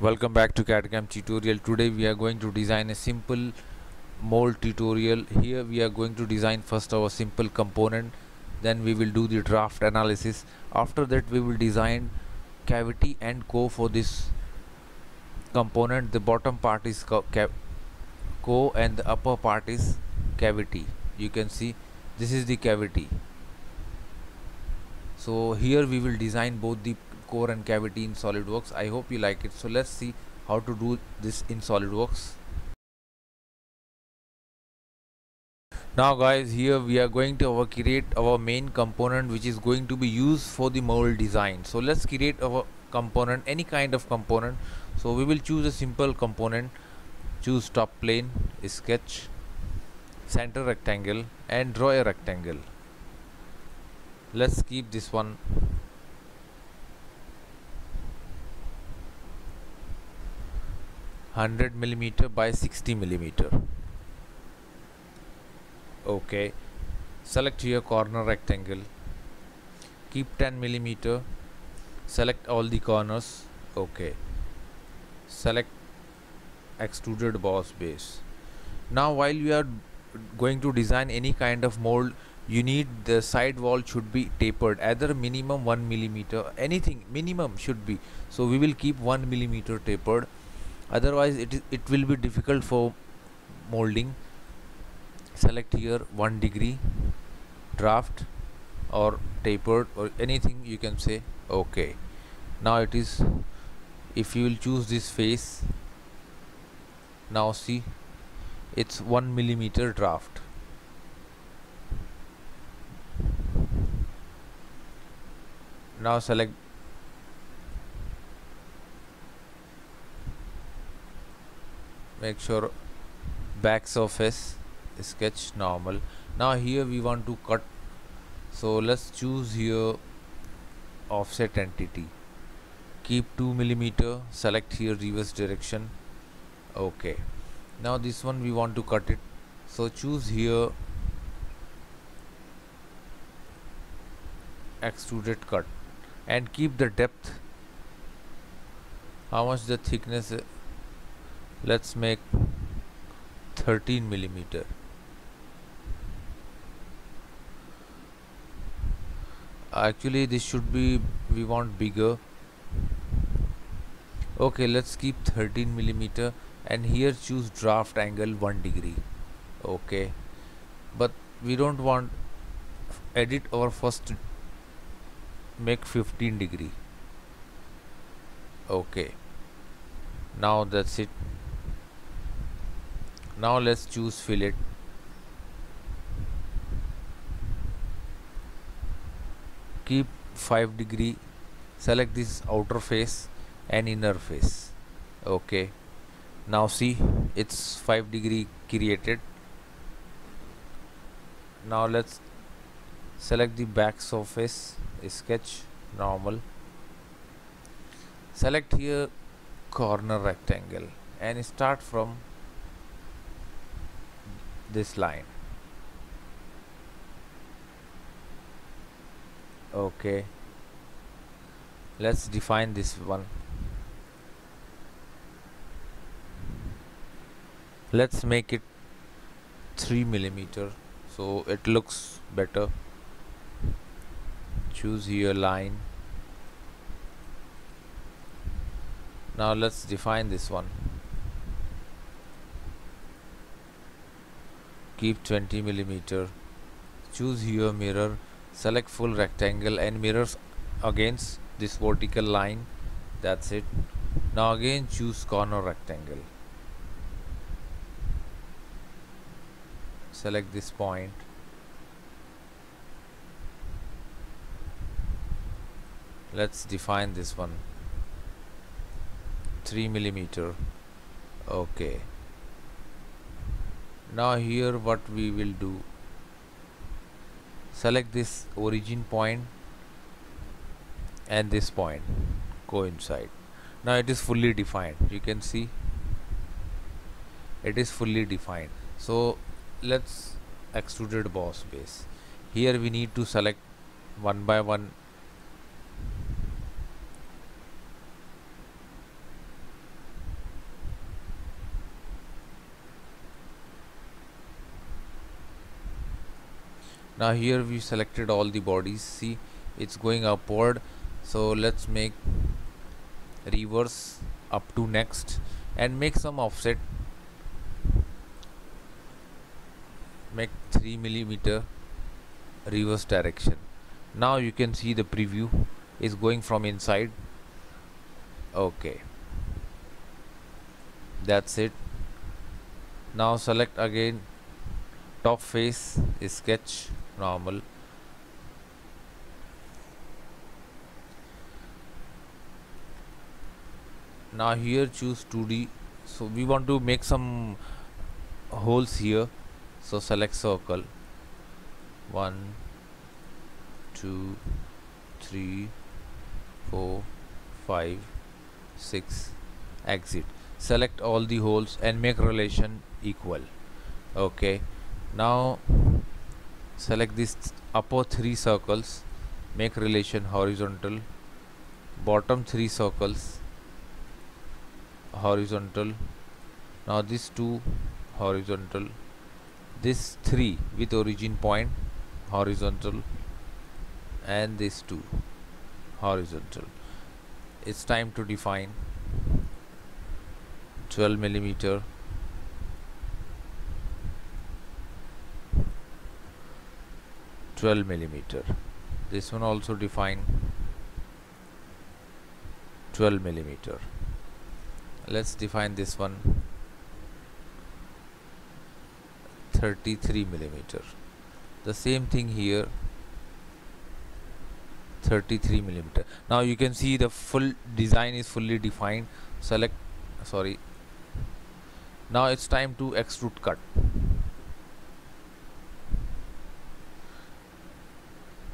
welcome back to CAD/CAM tutorial. Today we are going to design a simple mold tutorial. Here we are going to design first our simple component then we will do the draft analysis. After that we will design cavity and core for this component. The bottom part is core, core and the upper part is cavity. You can see this is the cavity. So here we will design both the core and cavity in SolidWorks. I hope you like it. So let's see how to do this in SolidWorks. Now guys here we are going to create our main component which is going to be used for the mold design. So let's create our component any kind of component. So we will choose a simple component choose top plane sketch center rectangle and draw a rectangle let's keep this one 100 millimeter by 60 millimeter. Okay. Select your corner rectangle. Keep 10 millimeter. Select all the corners. Okay. Select extruded boss base. Now while you are going to design any kind of mold you need the side wall should be tapered. Either minimum 1 millimeter anything minimum should be. So we will keep 1 millimeter tapered otherwise it is it will be difficult for molding. Select here 1 degree draft or tapered or anything you can say okay. Now it is if you will choose this face now see it's 1 millimeter draft. Now select make sure back surface sketch normal. Now here we want to cut. So let's choose here offset entity. Keep 2 millimeter select here reverse direction. Okay. Now this one we want to cut it. So choose here extruded cut and keep the depth. How much the thickness let's make 13 millimeter. Actually this should be we want bigger. Okay let's keep 13 millimeter and here choose draft angle 1 degree. Okay. But we don't want edit our first make 15 degree. Okay. Now that's it now let's choose fillet. Keep 5 degree select this outer face and inner face. Okay. Now see it's 5 degree created. Now let's select the back surface sketch normal. Select here corner rectangle and start from this line. Okay. Let's define this one. Let's make it 3 millimeter so it looks better. Choose here line. Now let's define this one keep 20 millimeter. Choose here mirror select full rectangle and mirrors against this vertical line. That's it. Now again choose corner rectangle. Select this point. Let's define this one. 3 millimeter. Okay now here what we will do. Select this origin point and this point coincide. Now it is fully defined. You can see. It is fully defined. So let's extruded boss base. Here we need to select one by one now here we selected all the bodies. See it's going upward. So let's make reverse up to next and make some offset. Make 3 millimeter reverse direction. Now you can see the preview is going from inside. Okay. That's it. Now select again. Top face sketch normal now here choose 2d so we want to make some holes here. So select circle. 1 2 3 4 5 6 exit. Select all the holes and make relation equal. Okay. Now select these upper three circles make relation horizontal bottom three circles horizontal now these two horizontal this three with origin point horizontal and these two horizontal. It's time to define 12 millimeter Twelve millimeter. This one also define twelve millimeter. Let's define this one 33 millimeter. The same thing here 33 millimeter now you can see the full design is fully defined select sorry now it's time to extrude cut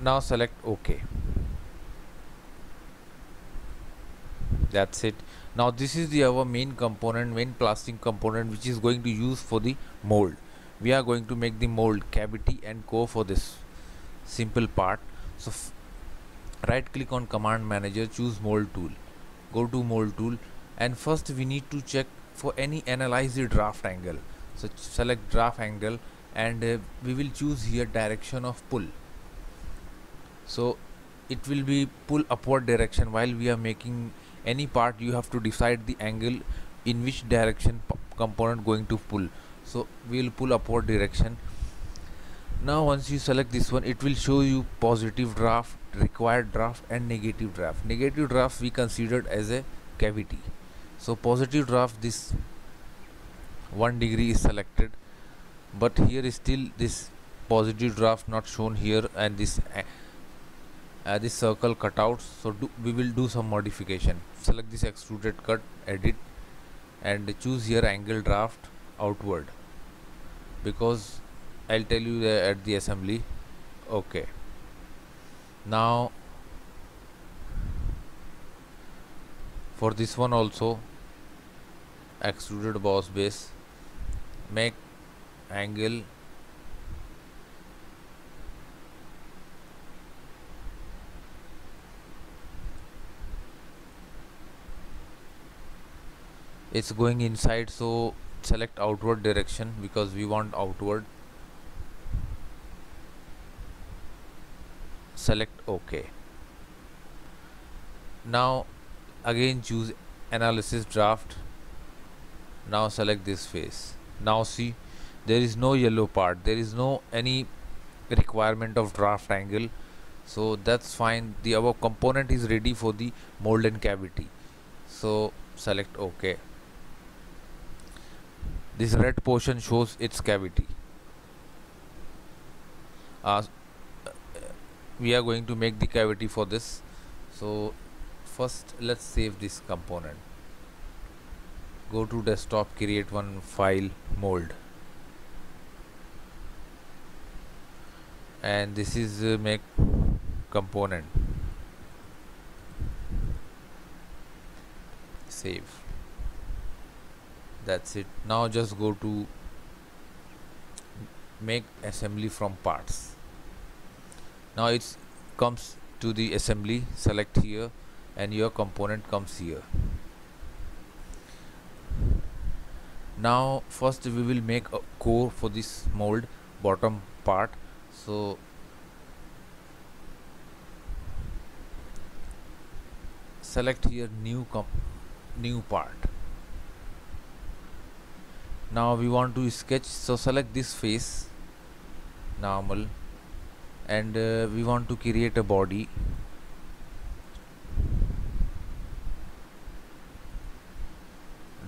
now select ok. That's it. Now this is the our main component main plastic component which is going to use for the mold. We are going to make the mold cavity and core for this simple part. So right click on command manager choose mold tool. Go to mold tool and first we need to check for any analyze the draft angle. So select draft angle and uh, we will choose here direction of pull so it will be pull upward direction while we are making any part you have to decide the angle in which direction component going to pull. So we will pull upward direction. Now once you select this one it will show you positive draft required draft and negative draft. Negative draft we considered as a cavity. So positive draft this one degree is selected. But here is still this positive draft not shown here and this uh, this circle cutout so do, we will do some modification. Select this extruded cut edit and choose here angle draft outward. Because I'll tell you at the assembly okay. Now for this one also extruded boss base make angle it's going inside so select outward direction because we want outward. Select ok. Now again choose analysis draft. Now select this face. Now see there is no yellow part. There is no any requirement of draft angle. So that's fine. The above component is ready for the mold and cavity. So select ok this red portion shows its cavity. Uh, we are going to make the cavity for this. So first let's save this component. Go to desktop create one file mold. And this is uh, make component. Save that's it. Now just go to make assembly from parts. Now it comes to the assembly select here and your component comes here. Now first we will make a core for this mold bottom part. So select here new comp new part now we want to sketch so select this face normal and uh, we want to create a body.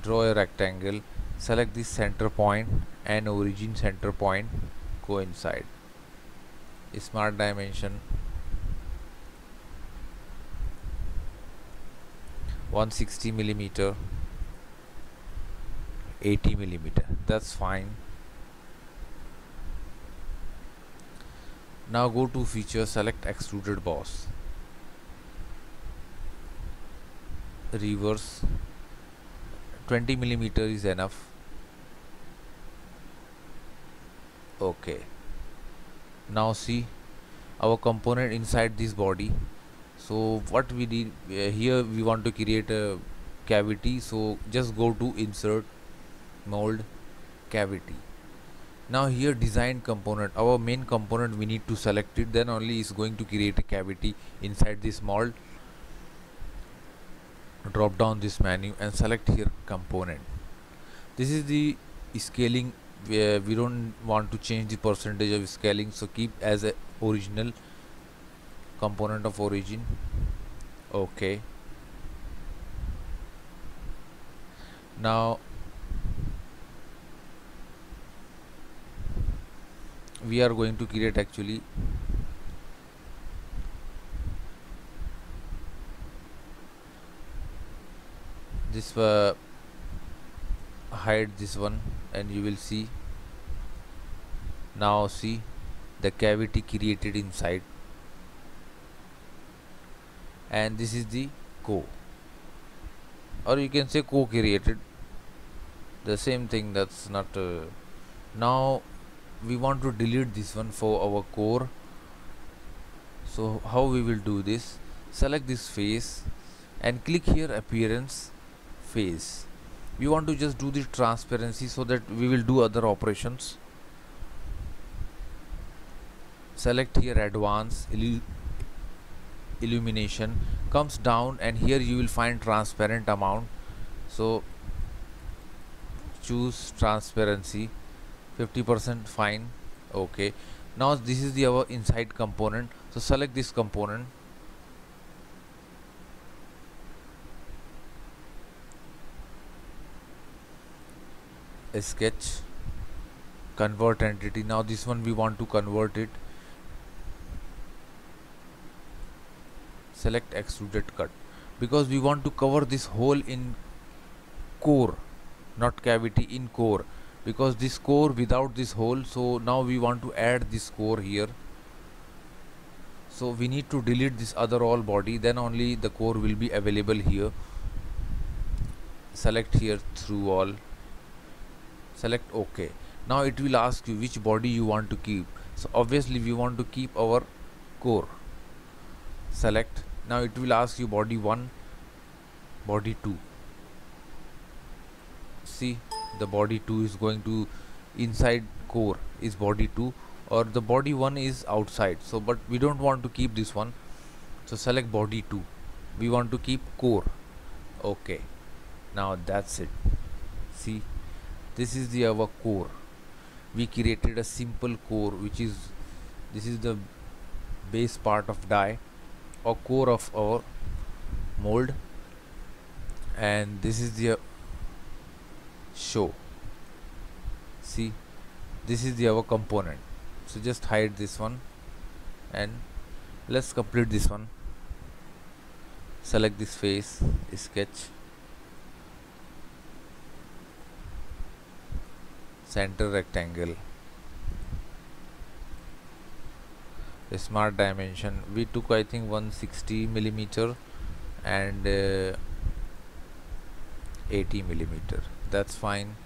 Draw a rectangle select this center point and origin center point coincide. Smart dimension. 160 millimeter 80 millimeter. That's fine. Now go to feature select extruded boss. Reverse. 20 millimeter is enough. Okay. Now see our component inside this body. So what we did uh, here we want to create a cavity. So just go to insert mold cavity. Now here design component our main component we need to select it then only is going to create a cavity inside this mold. Drop down this menu and select here component. This is the scaling where uh, we don't want to change the percentage of scaling so keep as a original component of origin. Okay. Now we are going to create actually. This uh, hide this one and you will see. Now see the cavity created inside. And this is the core. Or you can say co-created. The same thing that's not uh, now we want to delete this one for our core. So how we will do this? Select this face and click here appearance face. We want to just do the transparency so that we will do other operations. Select here advanced illu illumination. Comes down and here you will find transparent amount. So choose transparency 50% fine okay. Now this is the our inside component. So select this component. Sketch. Convert entity. Now this one we want to convert it. Select extruded cut. Because we want to cover this hole in core not cavity in core because this core without this hole so now we want to add this core here. So we need to delete this other all body then only the core will be available here. Select here through all. Select ok now it will ask you which body you want to keep. So obviously we want to keep our core. Select. Now it will ask you body 1 body 2 see the body 2 is going to inside core is body 2 or the body 1 is outside. So but we don't want to keep this one. So select body 2 we want to keep core. Okay. Now that's it. See this is the our core. We created a simple core which is this is the base part of die or core of our mold. And this is the show. See this is the our component. So just hide this one and let's complete this one. Select this face sketch. Center rectangle. The smart dimension. We took I think 160 millimeter and uh, 80 millimeter that's fine.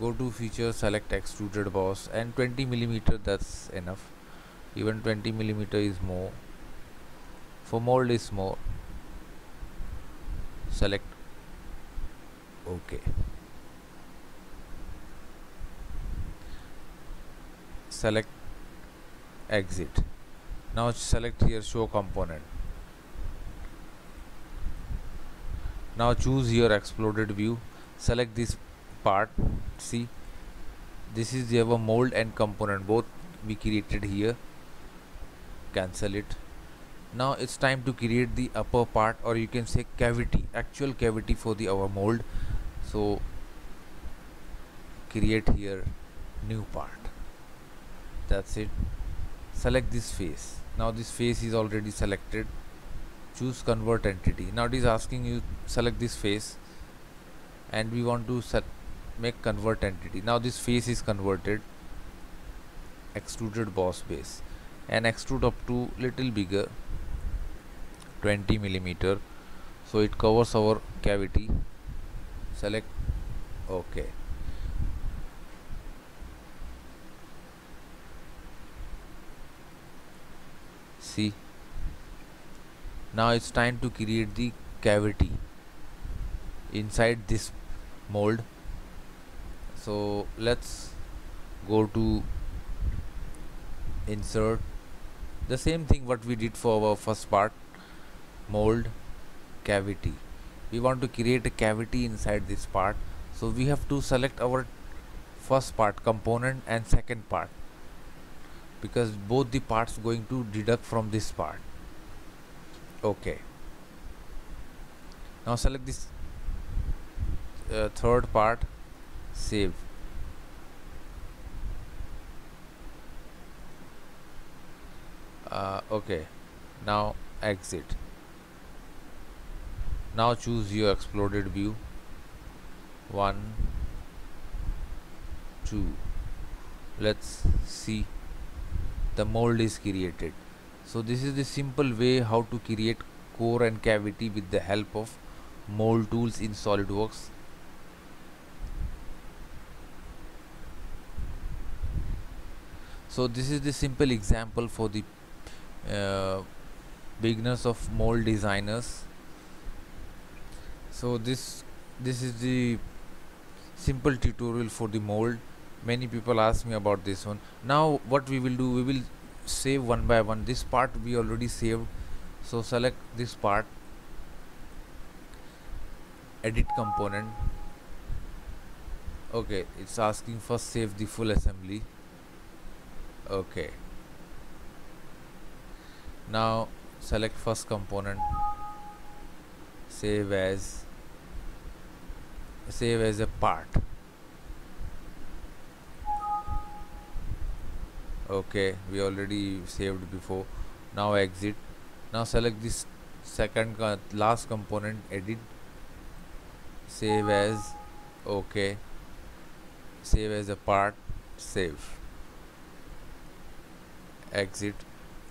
Go to feature select extruded boss and 20 millimeter that's enough. Even 20 millimeter is more. For mold is more. Select. Ok select. Exit. Now select here show component. Now choose your exploded view select this part see this is our mold and component both we created here. Cancel it. Now it's time to create the upper part or you can say cavity actual cavity for the our mold. So create here new part. That's it. Select this face. Now this face is already selected. Choose convert entity. Now it is asking you select this face and we want to set make convert entity. Now this face is converted extruded boss base and extrude up to little bigger 20 millimeter. So it covers our cavity. Select ok see? Now it's time to create the cavity. Inside this mold. So let's go to insert. The same thing what we did for our first part mold cavity. We want to create a cavity inside this part. So we have to select our first part component and second part. Because both the parts going to deduct from this part. Okay. Now select this uh, third part save. Uh, okay. Now exit. Now choose your exploded view. One two. Let's see. The mold is created. So this is the simple way how to create core and cavity with the help of mold tools in SolidWorks so this is the simple example for the uh, beginners of mold designers. So this this is the simple tutorial for the mold. Many people ask me about this one. Now what we will do we will save one by one. This part we already saved. So select this part. Edit component. Okay it's asking first save the full assembly okay. Now select first component. Save as save as a part. Okay we already saved before. Now exit. Now select this second last component edit. Save as okay. Save as a part save exit.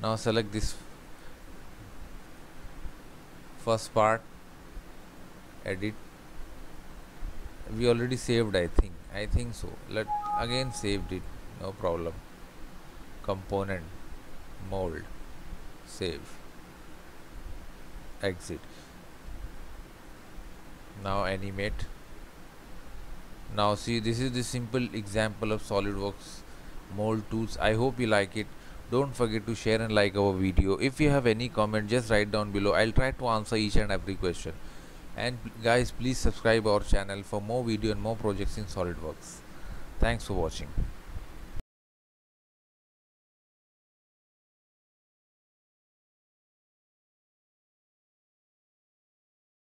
Now select this first part edit. We already saved I think. I think so. Let again saved it. No problem. Component mold save. Exit. Now animate. Now see this is the simple example of SolidWorks mold tools. I hope you like it don't forget to share and like our video. If you have any comment just write down below. I'll try to answer each and every question. And guys please subscribe our channel for more video and more projects in solidworks. Thanks for watching